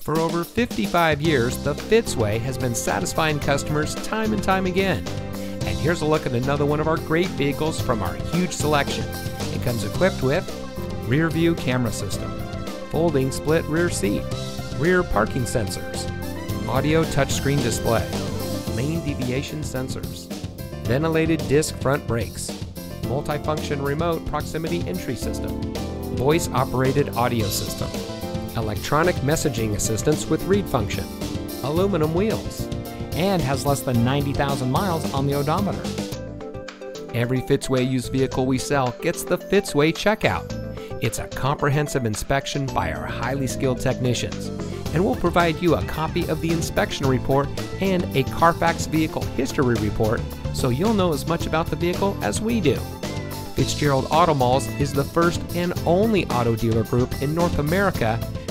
For over 55 years, the Fitzway has been satisfying customers time and time again. And here's a look at another one of our great vehicles from our huge selection. It comes equipped with rear view camera system, folding split rear seat, rear parking sensors, audio touchscreen display, lane deviation sensors, ventilated disc front brakes, multifunction remote proximity entry system, voice operated audio system, electronic messaging assistance with read function, aluminum wheels, and has less than 90,000 miles on the odometer. Every Fitzway used vehicle we sell gets the Fitzway checkout. It's a comprehensive inspection by our highly skilled technicians, and we'll provide you a copy of the inspection report and a Carfax vehicle history report so you'll know as much about the vehicle as we do. Fitzgerald Auto Malls is the first and only auto dealer group in North America